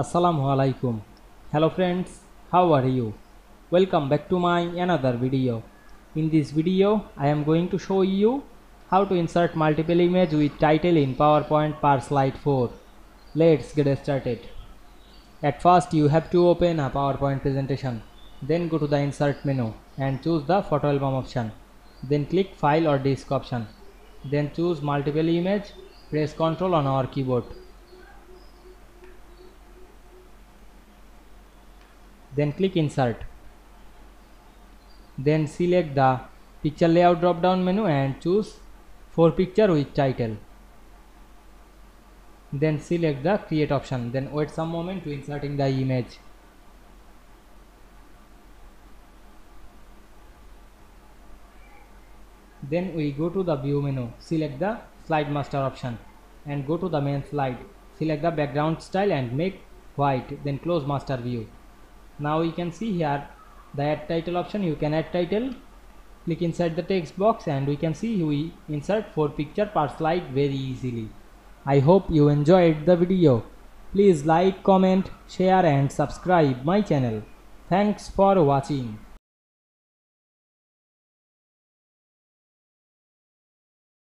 Assalamu alaikum. Hello friends, how are you? Welcome back to my another video. In this video, I am going to show you how to insert multiple image with title in PowerPoint per slide 4. Let's get started. At first, you have to open a PowerPoint presentation. Then go to the insert menu and choose the photo album option. Then click file or disk option. Then choose multiple image. Press Ctrl on our keyboard. Then click insert. Then select the picture layout drop down menu and choose four picture with title. Then select the create option. Then wait some moment to inserting the image. Then we go to the view menu. Select the slide master option and go to the main slide. Select the background style and make white. Then close master view now you can see here the add title option you can add title click inside the text box and we can see we insert four picture per slide very easily. I hope you enjoyed the video. Please like comment share and subscribe my channel. Thanks for watching